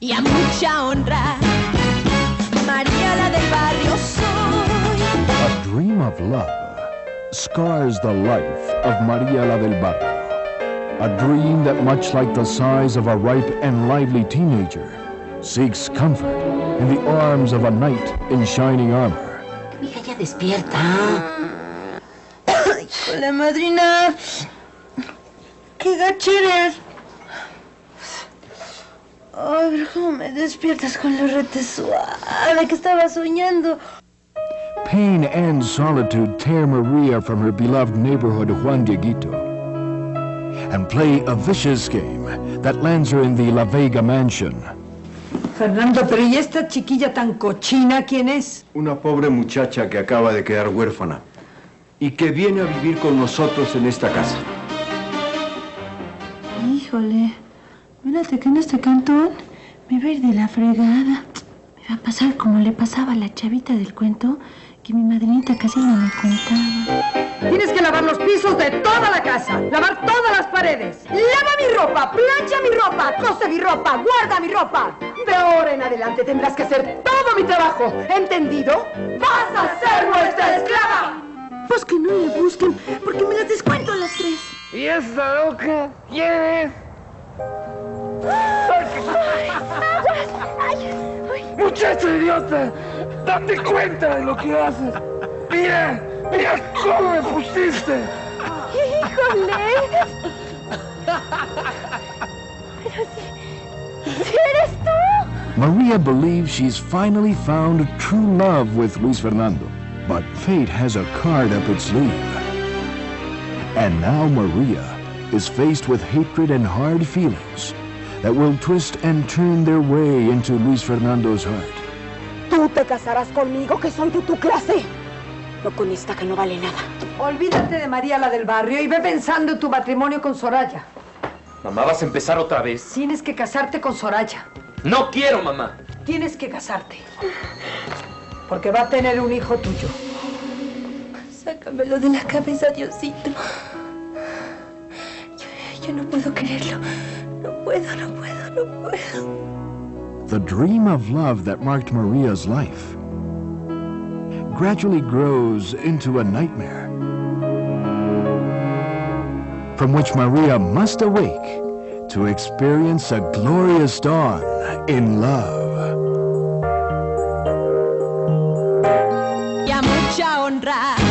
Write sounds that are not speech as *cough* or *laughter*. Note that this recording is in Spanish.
y a mucha honra. María la del barrio soy. A dream of love scars the life of Maria la del Barrio. A dream that, much like the size of a ripe and lively teenager, seeks comfort in the arms of a knight in shining armor. Mija, ya despierta. *coughs* Hola, madrina. ¡Qué gacheres! Ay, pero cómo me despiertas con lo rete suave que estaba soñando. Pain and solitude tear Maria from her beloved neighborhood Juan Dieguito and play a vicious game that lands her in the La Vega mansion. Fernando, pero ¿y esta chiquilla tan cochina quién es? Una pobre muchacha que acaba de quedar huérfana y que viene a vivir con nosotros en esta casa. Híjole, mírate que en este cantón me va a ir de la fregada. Me va a pasar como le pasaba a la chavita del cuento que mi madrinita casi no me contaba. Tienes que lavar los pisos de toda la casa, lavar todas las paredes. Lava mi ropa, plancha mi ropa, cose mi ropa, guarda mi ropa. De ahora en adelante tendrás que hacer todo mi trabajo, ¿entendido? ¡Vas a ser nuestra esclava! Pues que no le busquen, porque me las descuento a las tres. ¿Y esa loca quién es? Muchacho idiota, date cuenta de lo que haces. Mira, mira cómo me pusiste. ¡Híjole! Pero si, si eres tú. Maria believes she's finally found true love with Luis Fernando, but fate has a card up its sleeve. And now Maria is faced with hatred and hard feelings that will twist and turn their way into Luis Fernando's heart. Tú te casarás conmigo, que soy de tu clase. No con esta que no vale nada. Olvídate de María la del barrio y ve pensando en tu matrimonio con Soraya. Mamá, ¿vas a empezar otra vez? Tienes que casarte con Soraya. No quiero, mamá. Tienes que casarte. Porque va a tener un hijo tuyo. Sácamelo de la cabeza, Diosito. yo no puedo creerlo. No puedo, no puedo, no puedo. The dream of love that marked Maria's life gradually grows into a nightmare from which Maria must awake to experience a glorious dawn in love. Ya mucha honra.